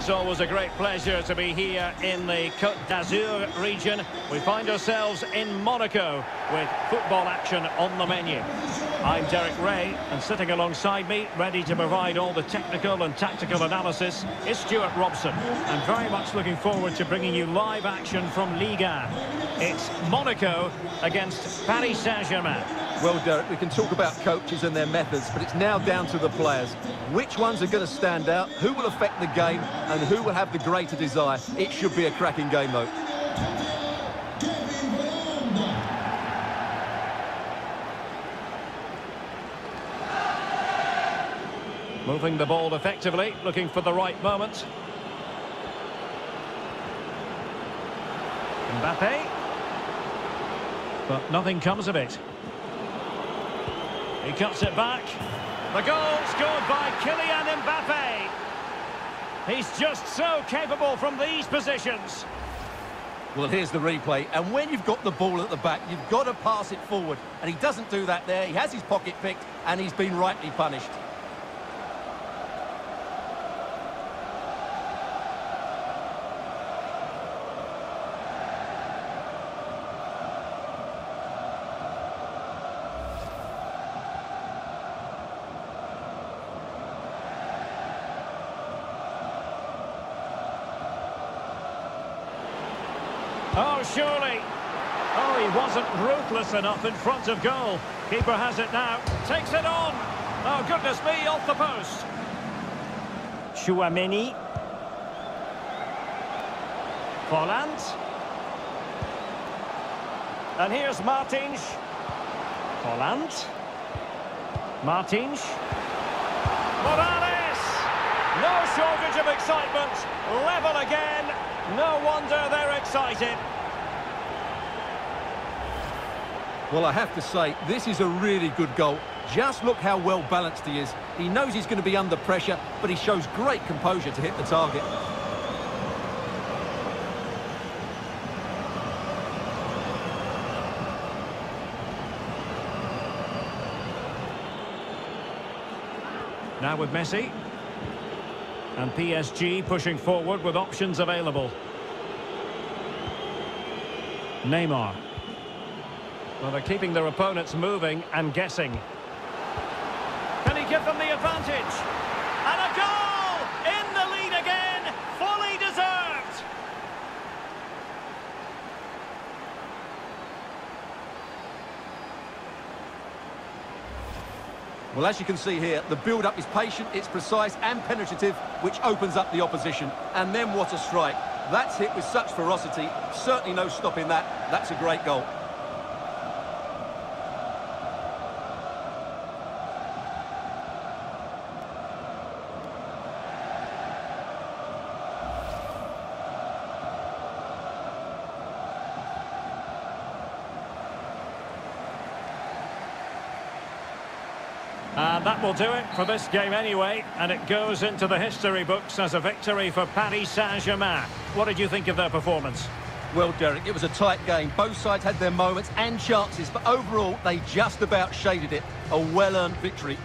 it's always a great pleasure to be here in the Côte d'Azur region. We find ourselves in Monaco with football action on the menu. I'm Derek Ray, and sitting alongside me, ready to provide all the technical and tactical analysis, is Stuart Robson. I'm very much looking forward to bringing you live action from Liga. It's Monaco against Paris Saint-Germain. Well, Derek, we can talk about coaches and their methods, but it's now down to the players. Which ones are going to stand out, who will affect the game, and who will have the greater desire? It should be a cracking game, though. Moving the ball effectively, looking for the right moment. Mbappe. But nothing comes of it. He cuts it back. The goal scored by Kylian Mbappe. He's just so capable from these positions. Well, here's the replay, and when you've got the ball at the back, you've got to pass it forward, and he doesn't do that there. He has his pocket picked, and he's been rightly punished. Oh, surely. Oh, he wasn't ruthless enough in front of goal. Keeper has it now. Takes it on. Oh, goodness me, off the post. Chouameni. Volland. And here's Martins. Volland. Martins. No shortage of excitement. Level again. No wonder they're excited. Well, I have to say, this is a really good goal. Just look how well balanced he is. He knows he's going to be under pressure, but he shows great composure to hit the target. Now with Messi. And PSG pushing forward with options available. Neymar. Well, they're keeping their opponents moving and guessing. Can he give them the advantage? And a goal! In the lead again! Fully deserved! Well, as you can see here, the build-up is patient, it's precise and penetrative, which opens up the opposition. And then what a strike. That's hit with such ferocity. Certainly no stopping that. That's a great goal. And that will do it for this game anyway, and it goes into the history books as a victory for Paris Saint-Germain. What did you think of their performance? Well, Derek, it was a tight game. Both sides had their moments and chances, but overall, they just about shaded it. A well-earned victory.